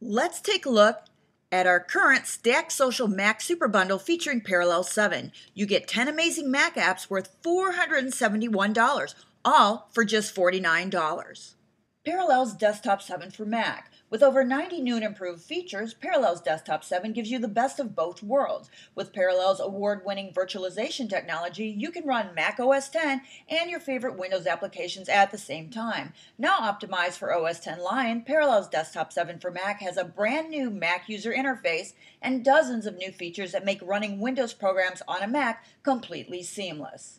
Let's take a look at our current Stack Social Mac Super Bundle featuring Parallel 7. You get 10 amazing Mac apps worth $471, all for just $49. Parallels Desktop 7 for Mac. With over 90 new and improved features, Parallels Desktop 7 gives you the best of both worlds. With Parallels award winning virtualization technology, you can run Mac OS 10 and your favorite Windows applications at the same time. Now optimized for OS 10 Lion, Parallels Desktop 7 for Mac has a brand new Mac user interface and dozens of new features that make running Windows programs on a Mac completely seamless.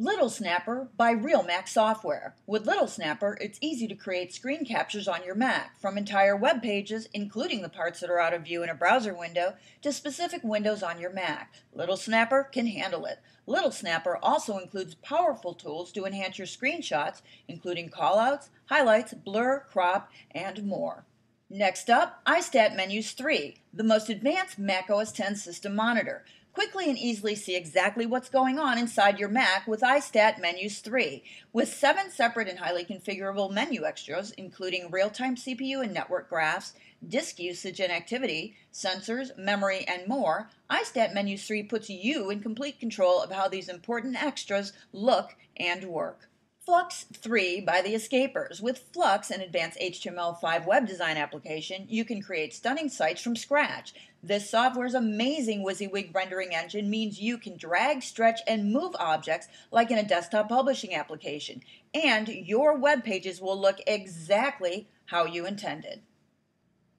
Little Snapper by Realmac Software. With Little Snapper, it's easy to create screen captures on your Mac, from entire web pages, including the parts that are out of view in a browser window, to specific windows on your Mac. Little Snapper can handle it. Little Snapper also includes powerful tools to enhance your screenshots, including callouts, highlights, blur, crop, and more. Next up, iStat Menus 3, the most advanced Mac OS X system monitor. Quickly and easily see exactly what's going on inside your Mac with iStat Menus 3. With seven separate and highly configurable menu extras, including real time CPU and network graphs, disk usage and activity, sensors, memory, and more, iStat Menus 3 puts you in complete control of how these important extras look and work. Flux 3 by the Escapers. With Flux, an advanced HTML5 web design application, you can create stunning sites from scratch. This software's amazing WYSIWYG rendering engine means you can drag, stretch, and move objects like in a desktop publishing application, and your web pages will look exactly how you intended.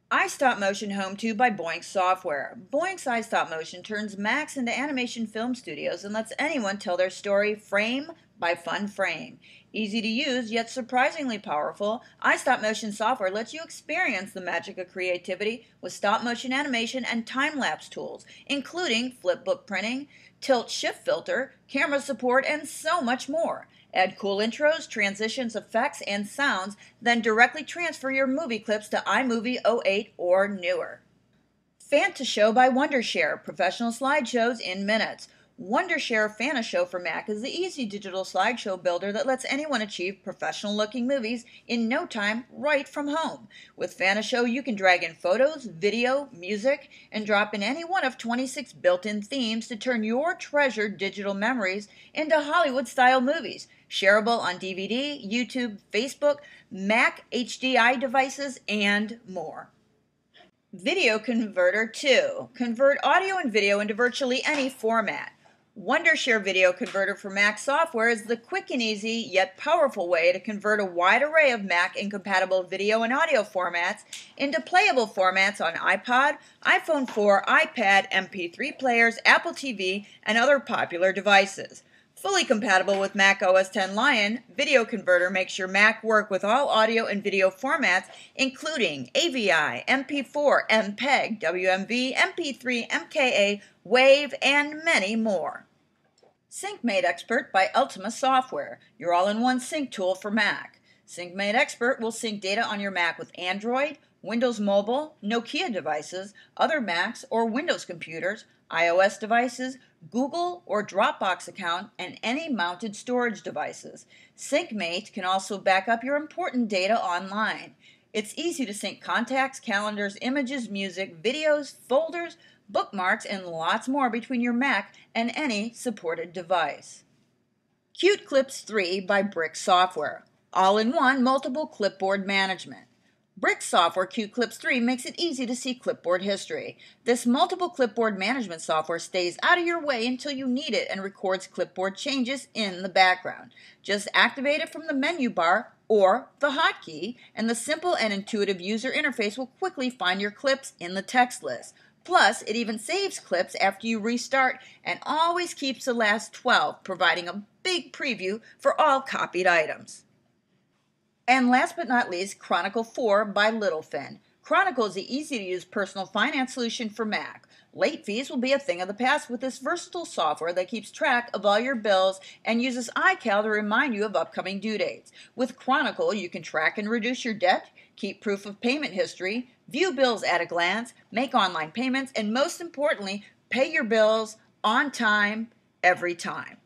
iStopMotion Home 2 by Boinx Software. Boinx iStopMotion turns Macs into animation film studios and lets anyone tell their story frame by Fun Frame. Easy to use, yet surprisingly powerful, iStopMotion software lets you experience the magic of creativity with stop motion animation and time lapse tools, including flipbook printing, tilt shift filter, camera support, and so much more. Add cool intros, transitions, effects, and sounds, then directly transfer your movie clips to iMovie 08 or newer. Fantashow by Wondershare, professional slideshows in minutes. Wondershare Fantashow for Mac is the easy digital slideshow builder that lets anyone achieve professional looking movies in no time right from home. With Fantashow, you can drag in photos, video, music, and drop in any one of 26 built in themes to turn your treasured digital memories into Hollywood style movies. Shareable on DVD, YouTube, Facebook, Mac HDI devices, and more. Video Converter 2. Convert audio and video into virtually any format. Wondershare Video Converter for Mac software is the quick and easy yet powerful way to convert a wide array of Mac incompatible video and audio formats into playable formats on iPod, iPhone 4, iPad, MP3 players, Apple TV, and other popular devices. Fully compatible with Mac OS X Lion, Video Converter makes your Mac work with all audio and video formats, including AVI, MP4, MPEG, WMV, MP3, MKA, WAVE, and many more. SyncMate Expert by Eltima Software, your all in one sync tool for Mac. SyncMate Expert will sync data on your Mac with Android, Windows Mobile, Nokia devices, other Macs or Windows computers, iOS devices, Google or Dropbox account, and any mounted storage devices. SyncMate can also back up your important data online. It's easy to sync contacts, calendars, images, music, videos, folders, bookmarks, and lots more between your Mac and any supported device. Cute Clips 3 by Brick Software. All in one multiple clipboard management. Brick Software Cute Clips 3 makes it easy to see clipboard history. This multiple clipboard management software stays out of your way until you need it and records clipboard changes in the background. Just activate it from the menu bar or the hotkey, and the simple and intuitive user interface will quickly find your clips in the text list. Plus, it even saves clips after you restart and always keeps the last 12, providing a big preview for all copied items. And last but not least, Chronicle 4 by Littlefin. Chronicle is the easy to use personal finance solution for Mac. Late fees will be a thing of the past with this versatile software that keeps track of all your bills and uses iCal to remind you of upcoming due dates. With Chronicle, you can track and reduce your debt, keep proof of payment history, view bills at a glance, make online payments, and most importantly, pay your bills on time every time.